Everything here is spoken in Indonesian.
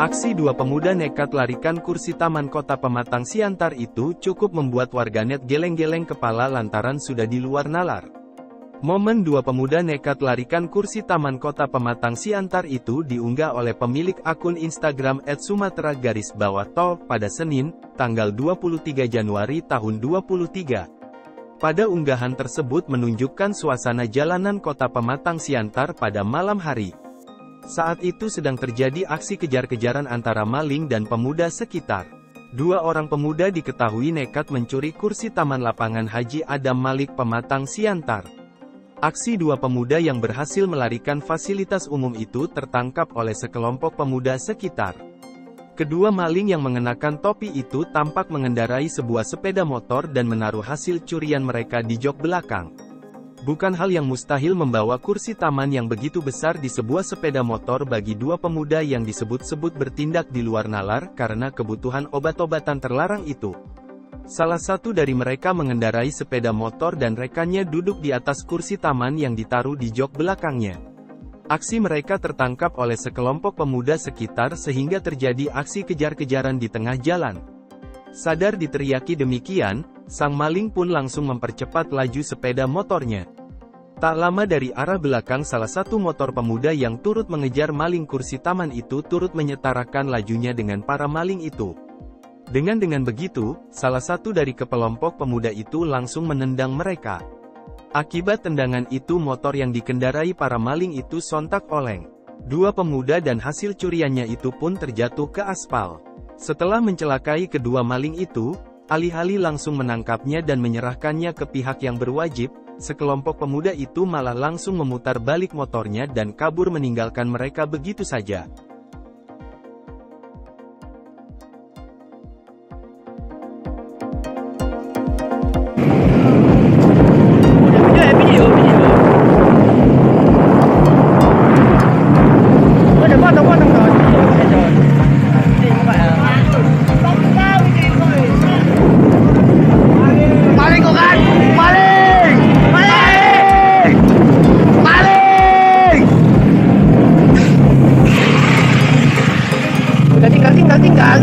Aksi dua pemuda nekat larikan kursi Taman Kota Pematang Siantar itu cukup membuat warganet geleng-geleng kepala lantaran sudah di luar nalar. Momen dua pemuda nekat larikan kursi Taman Kota Pematang Siantar itu diunggah oleh pemilik akun Instagram @sumatera garis bawah tol pada Senin, tanggal 23 Januari tahun 2023. Pada unggahan tersebut menunjukkan suasana jalanan kota Pematang Siantar pada malam hari. Saat itu sedang terjadi aksi kejar-kejaran antara maling dan pemuda sekitar. Dua orang pemuda diketahui nekat mencuri kursi Taman Lapangan Haji Adam Malik Pematang Siantar. Aksi dua pemuda yang berhasil melarikan fasilitas umum itu tertangkap oleh sekelompok pemuda sekitar. Kedua maling yang mengenakan topi itu tampak mengendarai sebuah sepeda motor dan menaruh hasil curian mereka di jok belakang. Bukan hal yang mustahil membawa kursi taman yang begitu besar di sebuah sepeda motor bagi dua pemuda yang disebut-sebut bertindak di luar nalar karena kebutuhan obat-obatan terlarang itu. Salah satu dari mereka mengendarai sepeda motor dan rekannya duduk di atas kursi taman yang ditaruh di jok belakangnya. Aksi mereka tertangkap oleh sekelompok pemuda sekitar sehingga terjadi aksi kejar-kejaran di tengah jalan. Sadar diteriaki demikian, sang maling pun langsung mempercepat laju sepeda motornya. Tak lama dari arah belakang salah satu motor pemuda yang turut mengejar maling kursi taman itu turut menyetarakan lajunya dengan para maling itu. Dengan dengan begitu, salah satu dari kepelompok pemuda itu langsung menendang mereka. Akibat tendangan itu motor yang dikendarai para maling itu sontak oleng. Dua pemuda dan hasil curiannya itu pun terjatuh ke aspal. Setelah mencelakai kedua maling itu, alih-alih langsung menangkapnya dan menyerahkannya ke pihak yang berwajib, sekelompok pemuda itu malah langsung memutar balik motornya dan kabur meninggalkan mereka begitu saja.